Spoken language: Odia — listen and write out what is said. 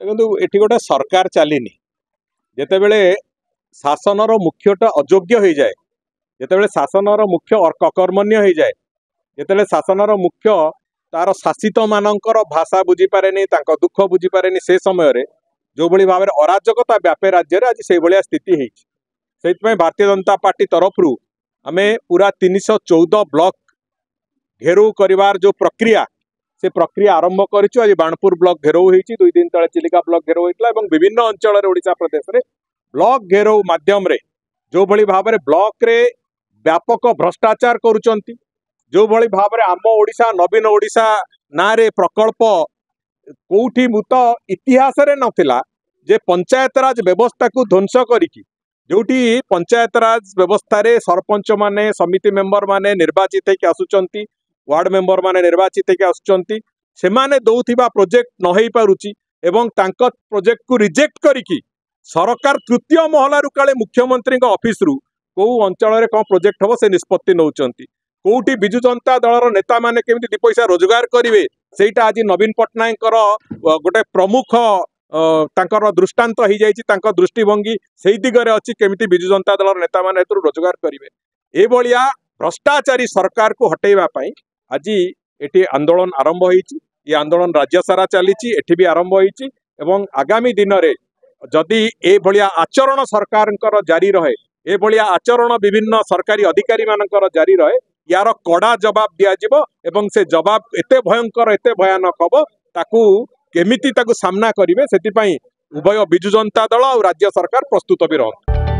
ଦେଖନ୍ତୁ ଏଠି ଗୋଟେ ସରକାର ଚାଲିନି। ଯେତେବେଳେ ଶାସନର ମୁଖ୍ୟଟା ଅଯୋଗ୍ୟ ହେଇଯାଏ ଯେତେବେଳେ ଶାସନର ମୁଖ୍ୟ ଅର୍କ- ଅକର୍ମଣ୍ୟ ହେଇଯାଏ ଯେତେବେଳେ ଶାସନର ମୁଖ୍ୟ ତାର ଶାସିତ ମାନଙ୍କର ଭାଷା ବୁଝିପାରେନି ତାଙ୍କ ଦୁଃଖ ବୁଝିପାରେନି ସେ ସମୟରେ ଯୋଉଭଳି ଭାବରେ ଅରାଜକତା ବ୍ୟାପେ ରାଜ୍ୟରେ ଆଜି ସେଇଭଳିଆ ସ୍ଥିତି ହେଇଛି। ସେଇଥିପାଇଁ ଭାରତୀୟ ଜନତା ପାର୍ଟି ତରଫରୁ ଆମେ ପୁରା ତିନିଶହ ଚଉଦ ବ୍ଲକ ଘେରାଉ କରିବାର ଯୋଉ ପ୍ରକ୍ରିୟା ସେ ପ୍ରକ୍ରିୟା ଆରମ୍ଭ କରିଛୁ। ଆଜି ବାଣପୁର ବ୍ଲକ ଘେରାଉ ହେଇଛି। ଦୁଇ ଦିନ ତଳେ ଚିଲିକା ବ୍ଲକ ଘେରାଉ ହେଇଥିଲା ଏବଂ ବିଭିନ୍ନ ଅଞ୍ଚଳରେ ଓଡ଼ିଶା ପ୍ରଦେଶରେ ବ୍ଲକ ଘେରାଉ ମାଧ୍ୟମରେ ଯୋଉଭଳି ଭାବରେ ବ୍ଲକରେ ବ୍ୟାପକ ଭ୍ରଷ୍ଟାଚାର କରୁଛନ୍ତି ଯୋଉଭଳି ଭାବରେ ଆମ ଓଡ଼ିଶା ନବୀନ ଓଡ଼ିଶା ନାଁରେ ପ୍ରକଳ୍ପ କୋଉଠି ମୁଁ ତ ଇତିହାସରେ ନଥିଲା ଯେ ପଞ୍ଚାୟତରାଜ ବ୍ୟବସ୍ଥାକୁ ଧ୍ୱଂସ କରିକି ଯୋଉଠି ପଞ୍ଚାୟତରାଜ ବ୍ୟବସ୍ଥାରେ ସରପଞ୍ଚ ମାନେ ସମିତି ମେମ୍ବର ମାନେ ନିର୍ବାଚିତ ହେଇକି ଆସୁଛନ୍ତି ୱାର୍ଡ ମେମ୍ବର ମାନେ ନିର୍ବାଚିତ ହେଇକି ଆସୁଛନ୍ତି ସେମାନେ ଦଉଥିବା ପ୍ରୋଜେକ୍ଟ ନ ହେଇପାରୁଛି ଏବଂ ତାଙ୍କ ପ୍ରୋଜେକ୍ଟକୁ ରିଜେକ୍ଟ କରିକି ସରକାର ତୃତୀୟ ମହଲାରୁ କାଳେ ମୁଖ୍ୟମନ୍ତ୍ରୀଙ୍କ ଅଫିସରୁ କୋଉ ଅଞ୍ଚଳରେ କଣ ପ୍ରୋଜେକ୍ଟ ହବ ସେ ନିଷ୍ପତ୍ତି ନେଉଛନ୍ତି କୋଉଠି ବିଜୁ ଜନତା ଦଳର ନେତାମାନେ କେମିତି ଦି ପଇସା ରୋଜଗାର କରିବେ ସେଇଟା ଆଜି ନବୀନ ପଟ୍ଟନାୟକଙ୍କର ଗୋଟେ ପ୍ରମୁଖ ତାଙ୍କର ଦୃଷ୍ଟାନ୍ତ ହେଇଯାଇଛି ତାଙ୍କ ଦୃଷ୍ଟିଭଙ୍ଗୀ ସେଇ ଦିଗରେ ଅଛି କେମିତି ବିଜୁ ଜନତା ଦଳର ନେତାମାନେ ଏଥିରୁ ରୋଜଗାର କରିବେ। ଏଭଳିଆ ଭ୍ରଷ୍ଟାଚାରୀ ସରକାରକୁ ହଟେଇବା ପାଇଁ ଆଜି ଏଠି ଆନ୍ଦୋଳନ ଆରମ୍ଭ ହେଇଛି। ଏ ଆନ୍ଦୋଳନ ରାଜ୍ୟ ସାରା ଚାଲିଛି ଏଠି ବି ଆରମ୍ଭ ହେଇଛି ଏବଂ ଆଗାମୀ ଦିନରେ ଯଦି ଏଭଳିଆ ଆଚରଣ ସରକାରଙ୍କର ଜାରି ରହେ ଏଭଳିଆ ଆଚରଣ ବିଭିନ୍ନ ସରକାରୀ ଅଧିକାରୀ ମାନଙ୍କର ଜାରି ରହେ ୟାର କଡା ଜବାବ ଦିଆଯିବ ଏବଂ ସେ ଜବାବ ଏତେ ଭୟଙ୍କର ଏତେ ଭୟାନକ ହବ ତାକୁ କେମିତି ତାକୁ ସାମ୍ନା କରିବେ ସେଥିପାଇଁ ଉଭୟ ବିଜୁ ଜନତା ଦଳ ଆଉ ରାଜ୍ୟ ସରକାର ପ୍ରସ୍ତୁତ ବି ରହନ୍ତି।